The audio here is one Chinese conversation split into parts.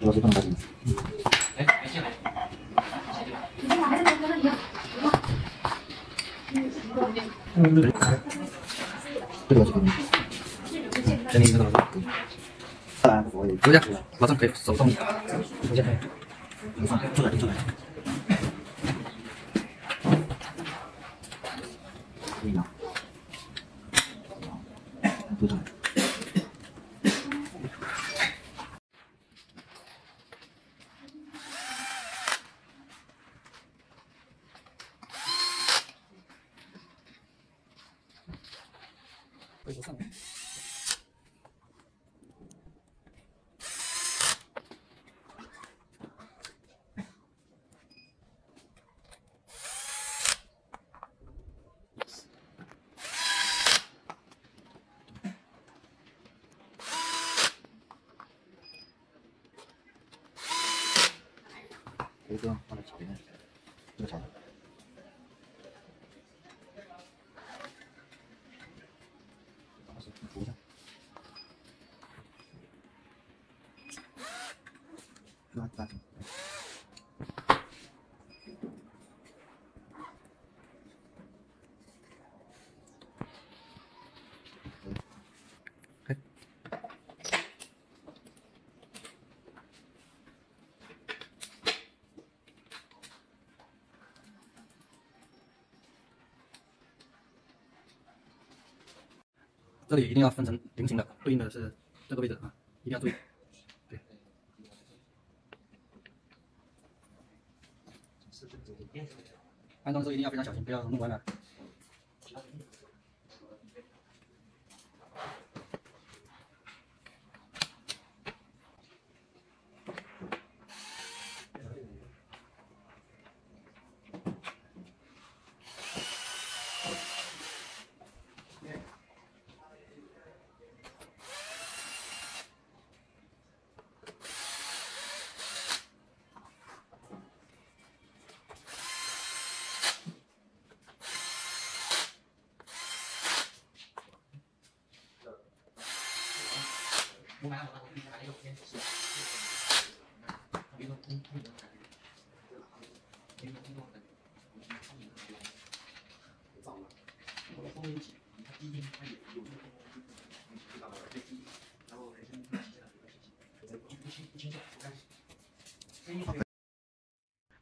螺丝不能带进去。哎，没进来。这个螺丝可以。这里这个螺丝。当然我也有点，保证可以手动。有点。出来出来。可以吗？ 거의 못 샀네. 그래도 하나 잡히네. 이거 잡아. 这里一定要分成菱形的，对应的是这个位置啊，一定要注意。对。安装的时候一定要非常小心，不要弄歪了。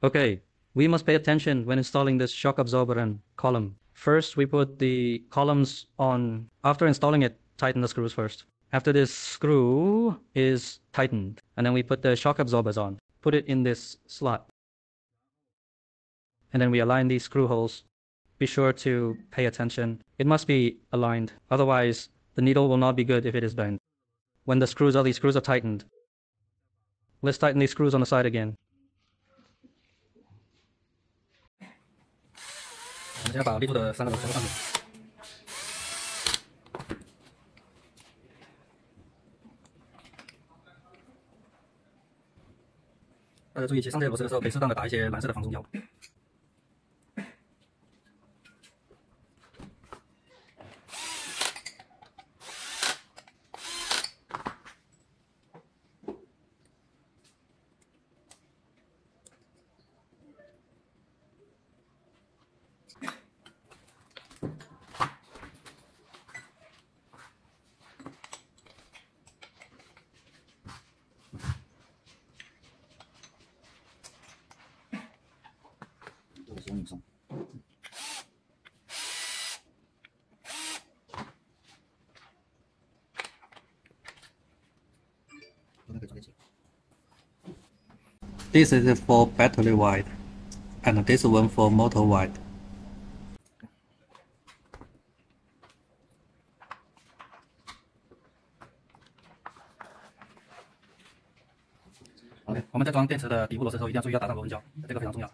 Okay, we must pay attention when installing this shock absorber and column. First, we put the columns on. After installing it, tighten the screws first. After this screw is tightened, and then we put the shock absorbers on. Put it in this slot. And then we align these screw holes. Be sure to pay attention. It must be aligned, otherwise the needle will not be good if it is bent. When the screws, all these screws are tightened. Let's tighten these screws on the side again. 我们现在把立住的三个螺丝全部上去。 大家注意，接上这些螺丝的时候，可以适当的打一些蓝色的防虫胶。This is for battery wide, and this one for motor wide. 好嘞，我们在装电池的底部螺丝的时候，一定要注意要打上螺纹胶，这个非常重要。打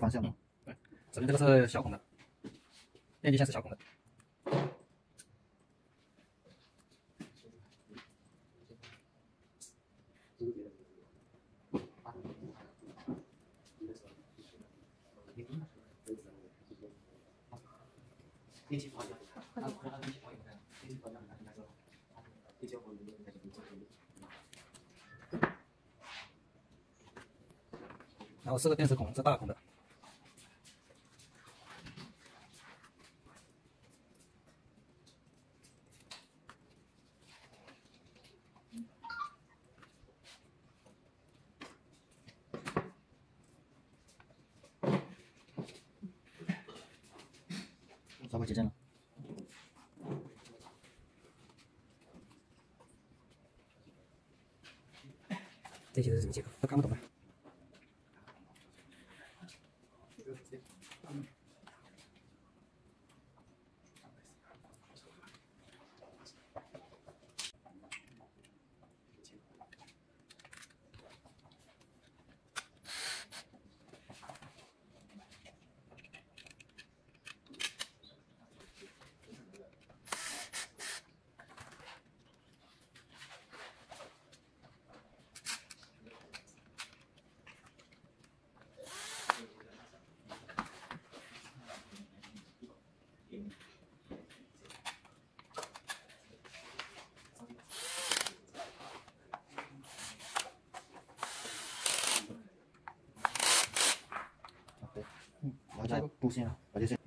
方向吗？首先这个是小孔的，电机线是小孔的。然后四个电池孔是大孔的。我结账了。这些是什么结构？都看不懂了。然后再布线啊，把这线。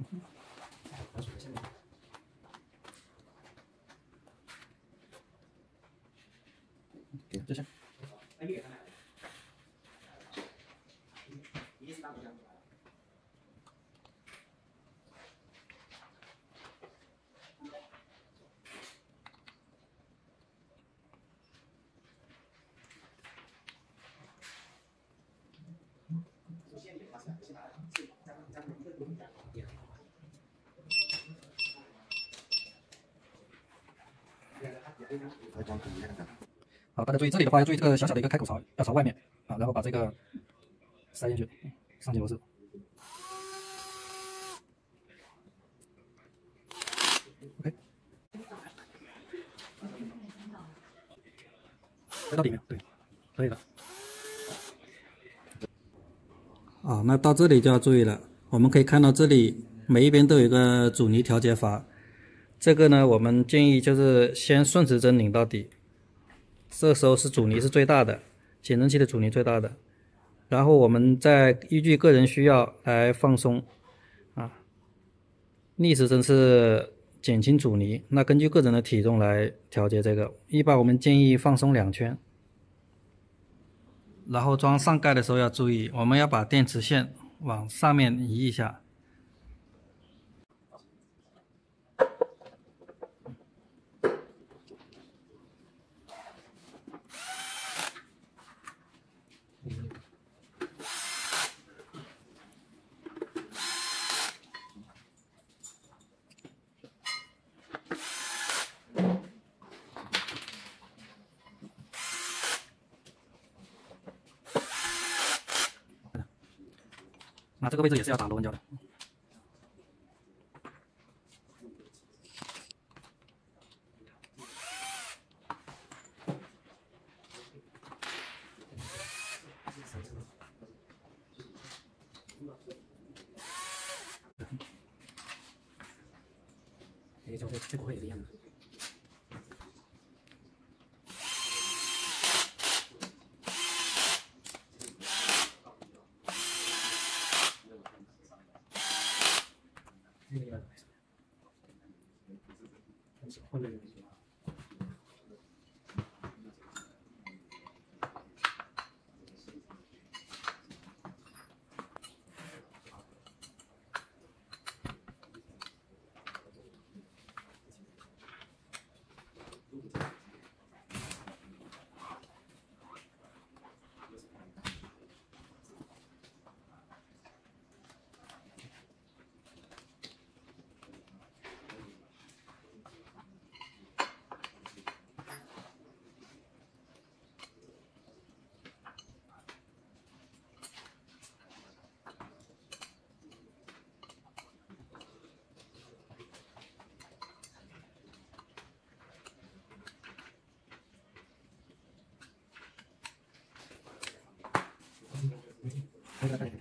好，大家注意这里的话要注意这个小小的一个开口槽要朝外面啊，然后把这个塞进去，上紧螺丝。OK，塞到底面，对，可以了。啊，那到这里就要注意了，我们可以看到这里每一边都有一个阻尼调节阀，这个呢，我们建议就是先顺时针拧到底。这时候是阻尼是最大的，减震器的阻尼最大的，然后我们再依据个人需要来放松，啊，逆时针是减轻阻尼，那根据个人的体重来调节这个，一般我们建议放松两圈。然后装上盖的时候要注意，我们要把电池线往上面移一下。那这个位置也是要打螺纹胶的。本当に。对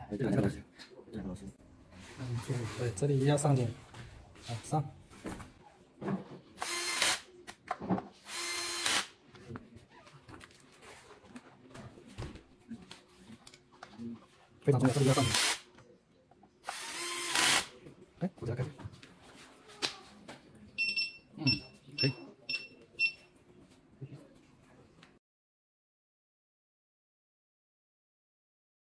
对，这里要上点，好上。非常重要，这里要上点。